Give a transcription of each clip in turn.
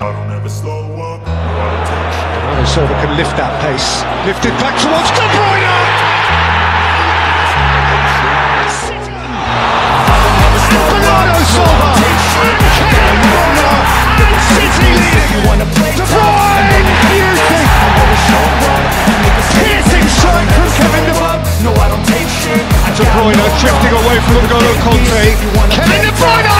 I don't ever slow up. I don't take shit. Bernardo Silva can lift that pace. Lifted back towards De Bruyne! Bernardo Silva! Kevin De Bruyne! City leading! De Bruyne! Beauty! Piercing strike from Kevin De Bruyne! No, I don't take shit. De Bruyne drifting away from N'Golo Kanté. Kevin De Bruyne!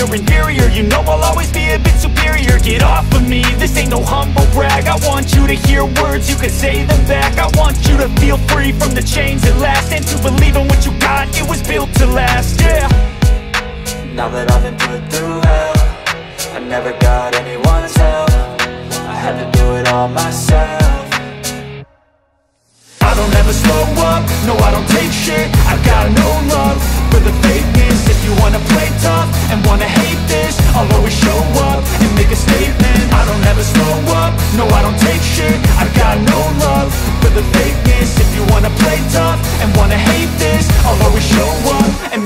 exterior Inferior, you know I'll always be a bit superior. Get off of me, this ain't no humble brag. I want you to hear words, you can say them back. I want you to feel free from the chains that last. And to believe in what you got, it was built to last, yeah. Now that I've been put through hell I never got anyone's help. I had to do it all myself and wanna hate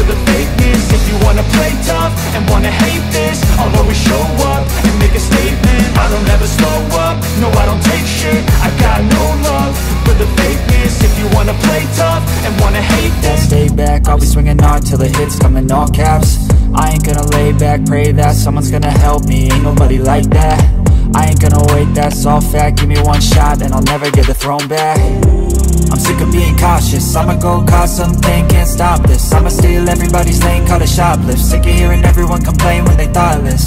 for the fakeness. If you wanna play tough and wanna hate this I'll always show up and make a statement. I don't ever slow up, no I don't take shit. I got no love for the fakeness. If you wanna play tough and wanna hate this Stay back, I'll be swinging hard till the hits come in all caps. I ain't gonna lay back, pray that someone's gonna help me. Ain't nobody like that. I ain't gonna wait, that's all fact. Give me one shot and I'll never get the throne back I'm sick of being cautious. I'ma go cause something, can't stop this. I'ma steal everybody's lane, call it shoplift. Sick of hearing everyone complain when they thoughtless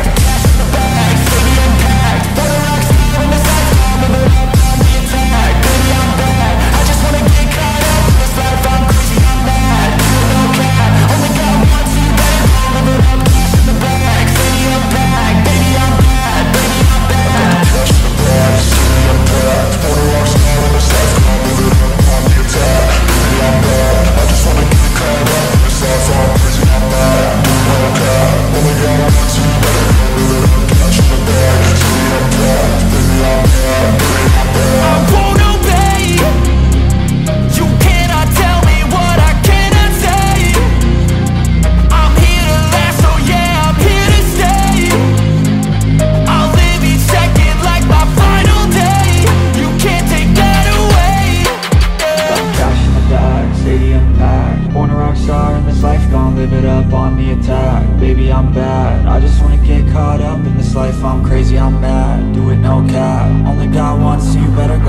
live it up on the attack. Baby, I'm bad, I just wanna get caught up in this life. I'm crazy, I'm mad, do it no cap. Only God wants you, better